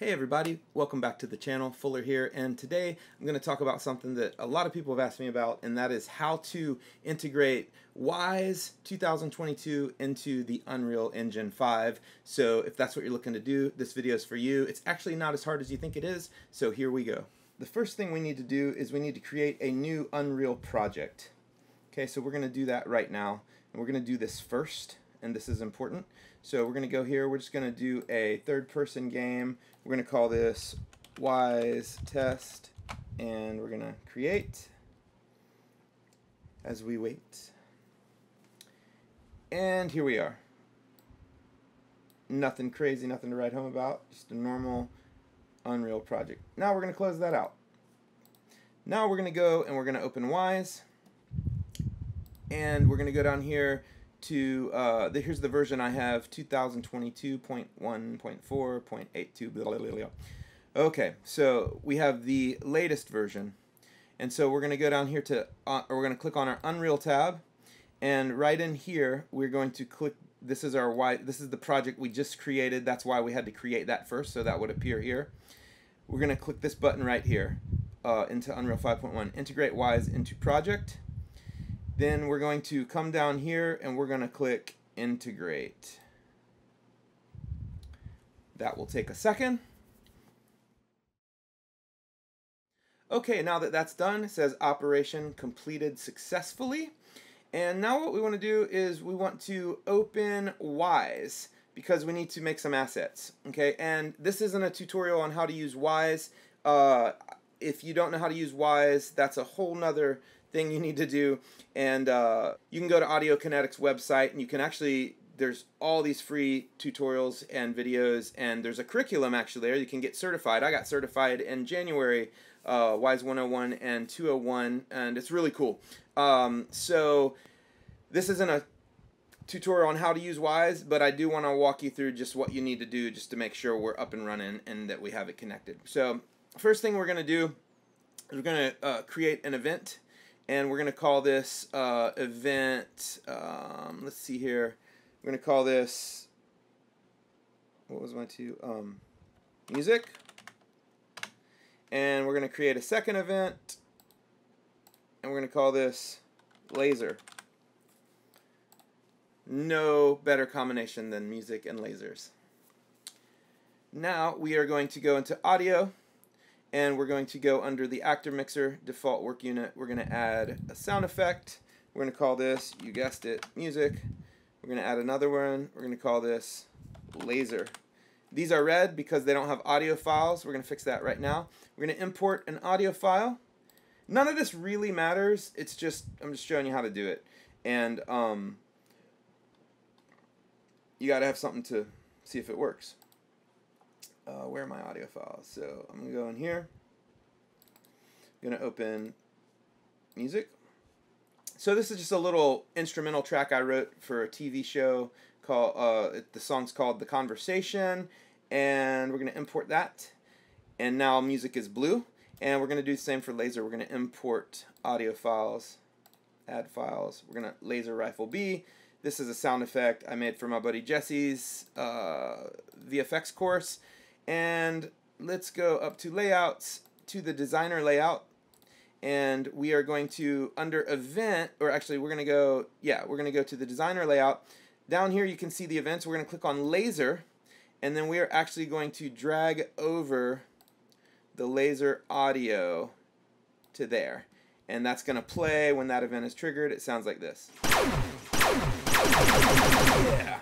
Hey everybody, welcome back to the channel, Fuller here, and today I'm going to talk about something that a lot of people have asked me about, and that is how to integrate Wwise 2022 into the Unreal Engine 5. So if that's what you're looking to do, this video is for you. It's actually not as hard as you think it is, so here we go. The first thing we need to do is we need to create a new Unreal project. Okay, so we're going to do that right now, and we're going to do this first, and this is important. So we're going to go here, we're just going to do a third person game. We're going to call this Wwise Test, and we're going to create as we wait. And here we are. Nothing crazy, nothing to write home about, just a normal Unreal project. Now we're going to close that out. Now we're going to go and we're going to open Wwise, and we're going to go down here to uh, the, here's the version I have 2022.1.4.82 blah, blah, blah, blah. okay so we have the latest version. And so we're going to go down here to uh, or we're going to click on our Unreal tab. And right in here we're going to click this is our why this is the project we just created. That's why we had to create that first so that would appear here. We're going to click this button right here uh, into Unreal 5.1 integrate Wwise into project then we're going to come down here and we're going to click integrate. That will take a second. Okay, now that that's done, it says operation completed successfully. And now what we want to do is we want to open Wwise because we need to make some assets. Okay, and this isn't a tutorial on how to use Wwise. Uh, if you don't know how to use Wwise, that's a whole nother thing you need to do. And uh, you can go to Audiokinetic's website and you can actually, there's all these free tutorials and videos, and there's a curriculum actually there. You can get certified. I got certified in January, uh, Wwise 101 and 201, and it's really cool. Um, so this isn't a tutorial on how to use Wwise but I do want to walk you through just what you need to do just to make sure we're up and running and that we have it connected. So first thing we're going to do is we're going to uh, create an event and we're going to call this uh, event, um, let's see here, we're going to call this, what was my two, um, music, and we're going to create a second event, and we're going to call this laser. No better combination than music and lasers. Now we are going to go into audio and we're going to go under the actor mixer default work unit. We're going to add a sound effect. We're going to call this you guessed it music. We're going to add another one. We're going to call this laser. These are red because they don't have audio files. We're going to fix that right now. We're going to import an audio file. None of this really matters. It's just I'm just showing you how to do it. And um, you got to have something to see if it works uh, where are my audio files? So I'm going to go in here. I'm to open music. So this is just a little instrumental track I wrote for a TV show called, uh, the song's called The Conversation, and we're going to import that. And now music is blue, and we're going to do the same for laser. We're going to import audio files, add files. We're going to laser rifle B. This is a sound effect I made for my buddy Jesse's uh, VFX course and let's go up to layouts to the designer layout. And we are going to under event or actually we're going to go yeah we're going to go to the designer layout. Down here you can see the events. We're going to click on laser. And then we are actually going to drag over the laser audio to there. And that's going to play when that event is triggered. It sounds like this. Yeah.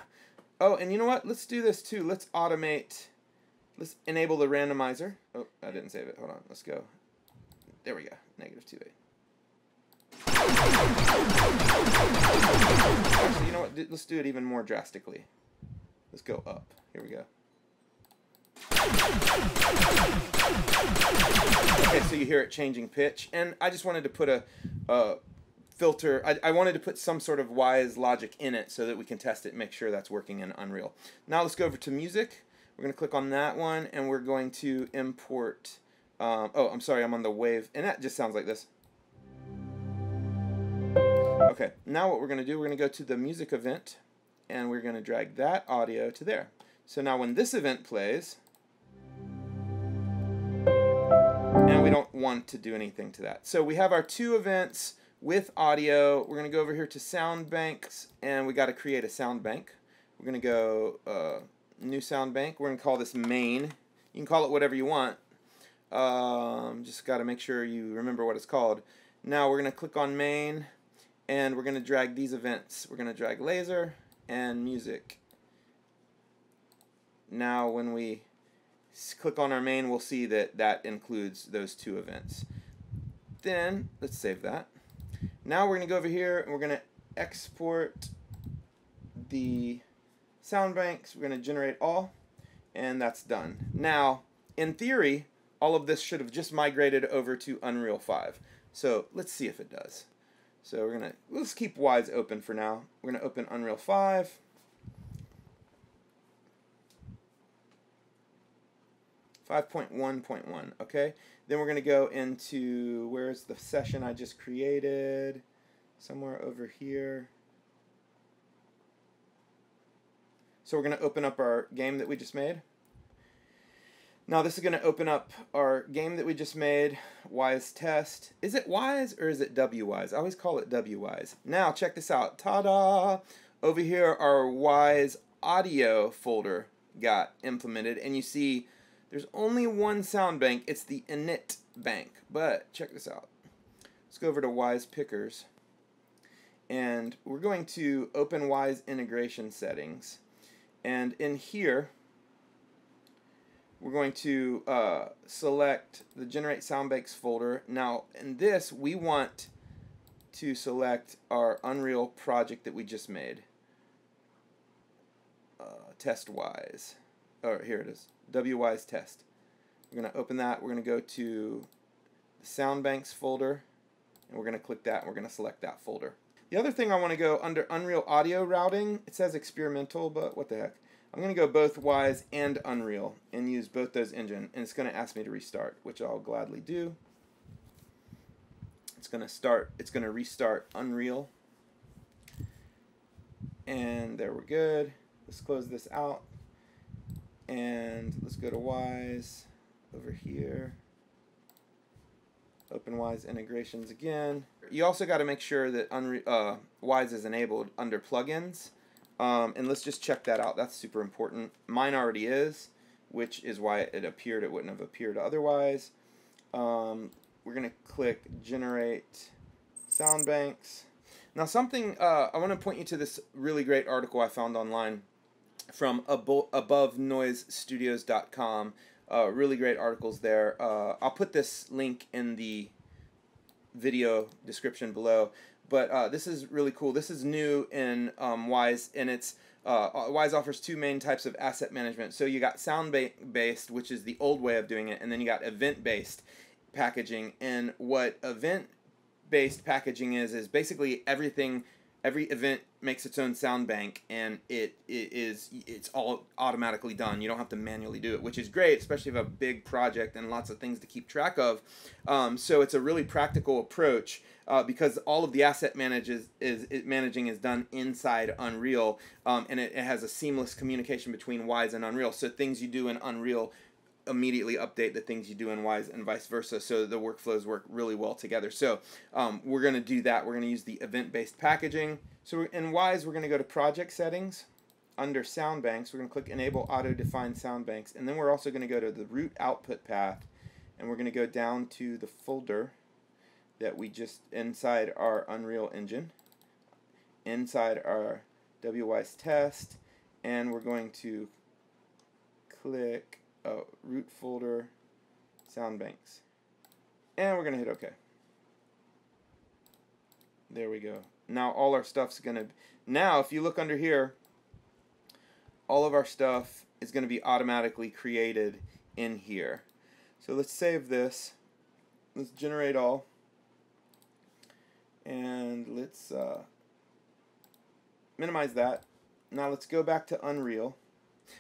Oh and you know what? Let's do this too. Let's automate Let's enable the randomizer. Oh, I didn't save it. Hold on. Let's go. There we go. Negative 2a. Actually, you know what? Let's do it even more drastically. Let's go up. Here we go. Okay, so you hear it changing pitch. And I just wanted to put a, a filter. I, I wanted to put some sort of Wwise logic in it so that we can test it make sure that's working in Unreal. Now let's go over to music. We're going to click on that one and we're going to import, um, oh, I'm sorry, I'm on the wave, and that just sounds like this. Okay, now what we're going to do, we're going to go to the music event and we're going to drag that audio to there. So now when this event plays, and we don't want to do anything to that. So we have our two events with audio. We're going to go over here to sound banks and we got to create a sound bank. We're going to go uh, new sound bank. We're going to call this main. You can call it whatever you want. Um, just got to make sure you remember what it's called. Now we're going to click on main and we're going to drag these events. We're going to drag laser and music. Now when we click on our main, we'll see that that includes those two events. Then, let's save that. Now we're going to go over here and we're going to export the sound banks. We're going to generate all, and that's done. Now, in theory, all of this should have just migrated over to Unreal 5. So let's see if it does. So we're going to, let's keep Wwise open for now. We're going to open Unreal 5. 5.1.1, okay? Then we're going to go into, where's the session I just created? Somewhere over here. So we're going to open up our game that we just made. Now this is going to open up our game that we just made, Wwise Test. Is it Wise or is it W-Wise? I always call it W-Wise. Now check this out. Ta-da! Over here our Wwise audio folder got implemented and you see there's only one sound bank. It's the init bank. But check this out. Let's go over to Wwise Pickers. And we're going to open Wwise integration settings. And in here, we're going to uh, select the Generate Sound Banks folder. Now, in this, we want to select our Unreal project that we just made. Uh, test-wise. Oh, here it is. Wwise test. We're going to open that. We're going to go to the sound banks folder and we're going to click that and we're going to select that folder. The other thing I want to go under Unreal Audio Routing, it says experimental, but what the heck. I'm going to go both Wwise and Unreal and use both those engine and it's going to ask me to restart, which I'll gladly do. It's going to start, it's going to restart Unreal. And there we're good. Let's close this out. And let's go to Wwise over here. Open Wwise integrations again. You also got to make sure that Unre uh, Wwise is enabled under plugins. Um, and let's just check that out. That's super important. Mine already is, which is why it appeared. It wouldn't have appeared otherwise. Um, we're going to click Generate Sound Banks. Now something, uh, I want to point you to this really great article I found online from abo- abovenoisestudios.com. Uh, really great articles there. Uh, I'll put this link in the video description below. But uh, this is really cool. This is new in um, Wwise, and it's uh, Wwise offers two main types of asset management. So you got sound ba- based, which is the old way of doing it, and then you got event based packaging. And what event based packaging is is basically everything every event makes its own sound bank and it, it is it's all automatically done you don't have to manually do it which is great especially if a big project and lots of things to keep track of um, so it's a really practical approach uh, because all of the asset manages is, managing is done inside unreal um, and it, it has a seamless communication between Wwise and unreal so things you do in unreal immediately update the things you do in Wwise and vice versa so the workflows work really well together. So um, we're going to do that. We're going to use the event-based packaging. So in Wwise, we're going to go to project settings. Under sound banks, we're going to click enable auto-define sound banks. And then we're also going to go to the root output path. And we're going to go down to the folder that we just inside our Unreal Engine, inside our Wwise test, and we're going to click root folder, sound banks. And we're going to hit OK. There we go. Now all our stuff's going to... Now, if you look under here, all of our stuff is going to be automatically created in here. So let's save this. Let's generate all. And let's uh, minimize that. Now let's go back to Unreal.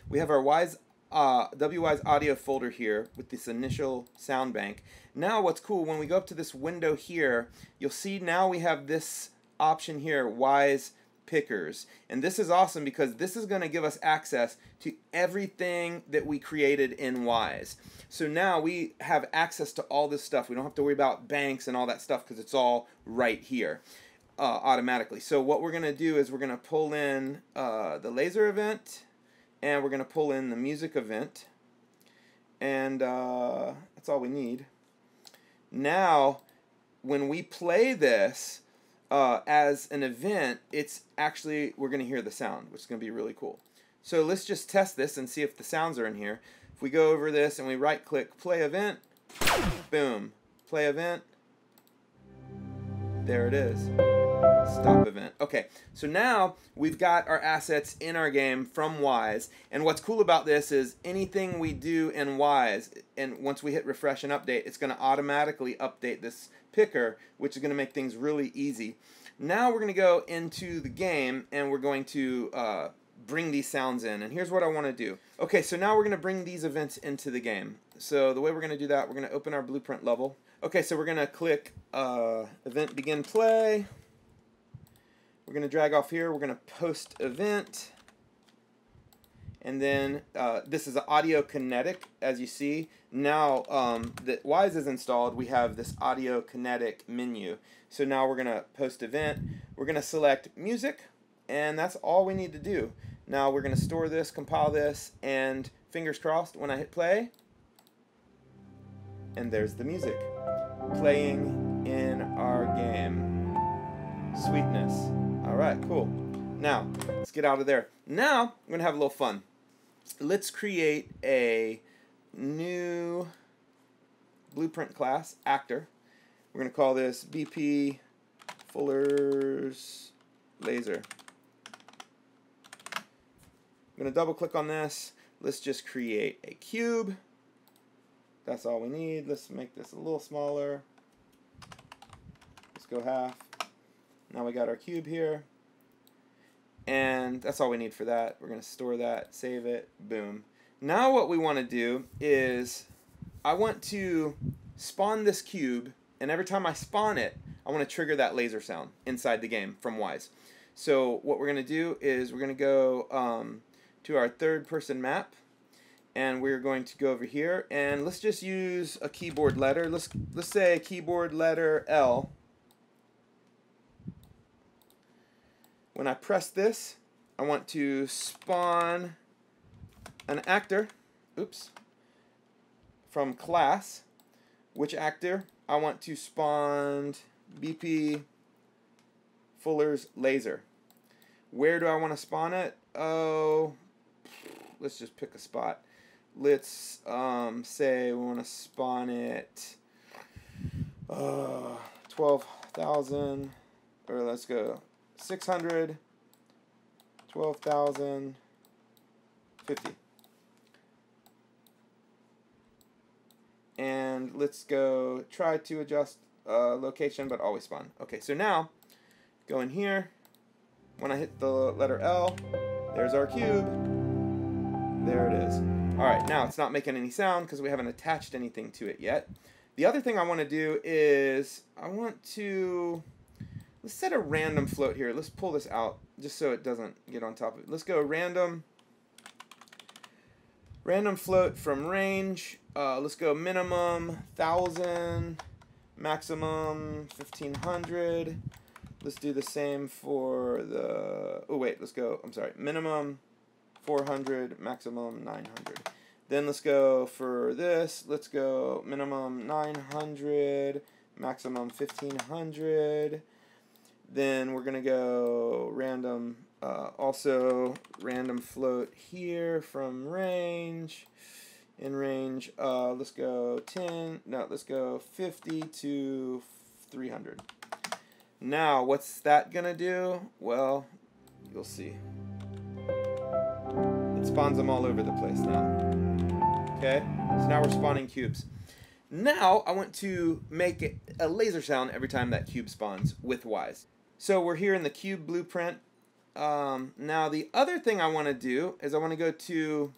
We have our Wwise uh, Wwise audio folder here with this initial sound bank. Now what's cool, when we go up to this window here, you'll see now we have this option here, Wwise pickers. And this is awesome because this is going to give us access to everything that we created in Wwise. So now we have access to all this stuff. We don't have to worry about banks and all that stuff because it's all right here uh, automatically. So what we're going to do is we're going to pull in uh, the laser event and we're going to pull in the music event. And uh, that's all we need. Now, when we play this, uh, as an event, it's actually, we're going to hear the sound, which is going to be really cool. So let's just test this and see if the sounds are in here. If we go over this and we right click play event, boom, play event, there it is. Stop event. Okay, so now we've got our assets in our game from Wwise, and what's cool about this is anything we do in Wwise, and once we hit refresh and update, it's going to automatically update this picker, which is going to make things really easy. Now we're going to go into the game, and we're going to uh, bring these sounds in, and here's what I want to do. Okay, so now we're going to bring these events into the game. So the way we're going to do that, we're going to open our blueprint level. Okay, so we're going to click uh, event begin play. We're going to drag off here. We're going to post event. And then uh, this is audio kinetic, as you see. Now um, that Wwise is installed, we have this audio kinetic menu. So now we're going to post event. We're going to select music, and that's all we need to do. Now we're going to store this, compile this, and fingers crossed when I hit play. And there's the music playing in our game. Sweetness. All right, cool. Now, let's get out of there. Now, we're going to have a little fun. Let's create a new blueprint class, actor. We're going to call this BP Fuller's Laser. I'm going to double click on this. Let's just create a cube. That's all we need. Let's make this a little smaller. Let's go half. Now we got our cube here. And that's all we need for that. We're going to store that, save it, boom. Now what we want to do is I want to spawn this cube, and every time I spawn it, I want to trigger that laser sound inside the game from Wwise. So what we're going to do is we're going to go um, to our third person map, and we're going to go over here, and let's just use a keyboard letter. Let's, let's say keyboard letter L. When I press this, I want to spawn an actor, oops, from class. Which actor? I want to spawn BP Fuller's laser. Where do I want to spawn it? Oh, let's just pick a spot. Let's um, say we want to spawn it uh, 12,000, or let's go 600, 12,000, 50. And let's go try to adjust uh, location, but always spawn. Okay, so now, go in here. When I hit the letter L, there's our cube. There it is. Alright, now it's not making any sound because we haven't attached anything to it yet. The other thing I want to do is I want to Let's set a random float here. Let's pull this out just so it doesn't get on top of it. Let's go random. Random float from range. Uh, let's go minimum 1,000, maximum 1,500. Let's do the same for the, oh wait, let's go, I'm sorry, minimum 400, maximum 900. Then let's go for this, let's go minimum 900, maximum 1500. Then we're going to go random, uh, also random float here from range. In range, uh, let's go 10, no, let's go 50 to 300. Now, what's that going to do? Well, you'll see. It spawns them all over the place now. Okay, so now we're spawning cubes. Now, I want to make a laser sound every time that cube spawns with Wwise. So we're here in the cube blueprint. Um, now the other thing I want to do is I want to go to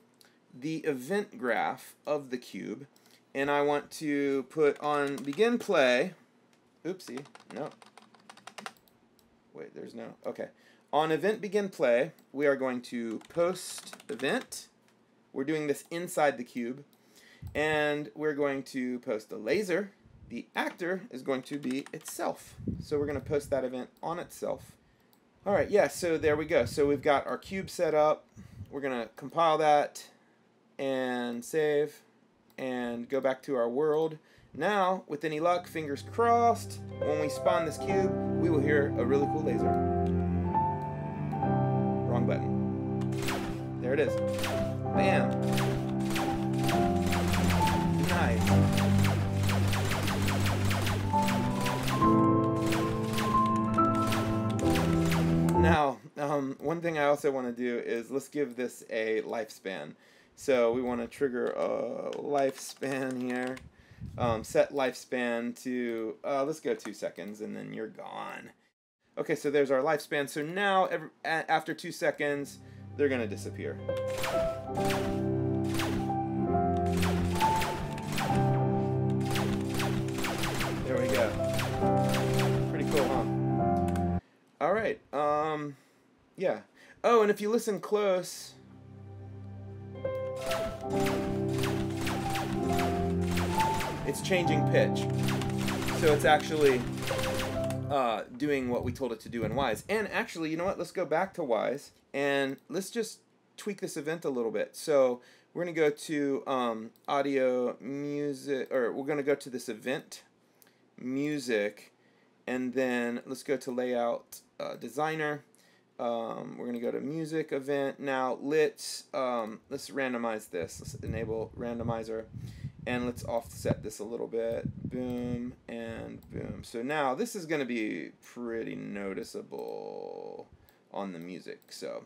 the event graph of the cube and I want to put on begin play. Oopsie, no. Wait, there's no, okay. On event begin play, we are going to post event. We're doing this inside the cube. And we're going to post a laser. The actor is going to be itself. So we're going to post that event on itself. All right, yeah, so there we go. So we've got our cube set up. We're going to compile that and save and go back to our world. Now, with any luck, fingers crossed, when we spawn this cube, we will hear a really cool laser. Wrong button. There it is. Bam. Nice. One thing I also want to do is let's give this a lifespan. So we want to trigger a lifespan here. Um, set lifespan to, uh, let's go two seconds and then you're gone. Okay, so there's our lifespan. So now, every, after two seconds, they're going to disappear. There we go. Pretty cool, huh? All right. Um, yeah. Oh, and if you listen close, it's changing pitch. So it's actually uh, doing what we told it to do in Wwise. And actually, you know what? Let's go back to Wwise and let's just tweak this event a little bit. So we're going to go to um, audio, music, or we're going to go to this event, music, and then let's go to layout, uh, designer. Um, we're going to go to music event. Now let's, um, let's randomize this. Let's enable randomizer and let's offset this a little bit. Boom and boom. So now this is going to be pretty noticeable on the music. So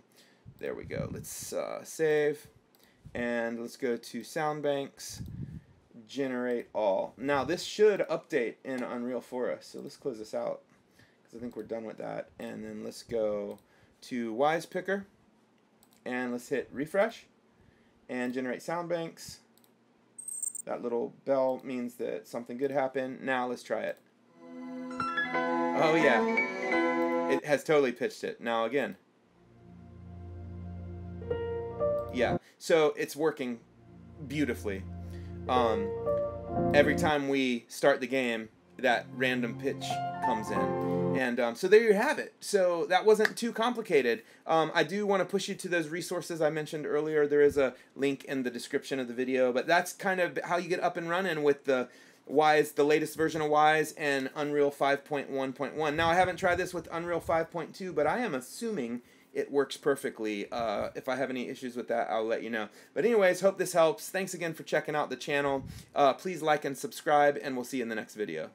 there we go. Let's uh, save and let's go to sound banks. Generate all. Now this should update in unreal for us so let's close this out because i think we're done with that. And then let's go to Wwise picker and let's hit refresh and generate sound banks that little bell means that something good happened. Now let's try it. Oh yeah. It has totally pitched it. Now again. Yeah. So it's working beautifully. Um, every time we start the game, that random pitch comes in. And um, so there you have it. So that wasn't too complicated. Um, I do want to push you to those resources I mentioned earlier. There is a link in the description of the video, but that's kind of how you get up and running with the Wwise, the latest version of Wwise, and Unreal 5.1.1. Now I haven't tried this with Unreal 5.2, but I am assuming it works perfectly. Uh, if I have any issues with that, I'll let you know. But anyways, hope this helps. Thanks again for checking out the channel. Uh, please like and subscribe, and we'll see you in the next video.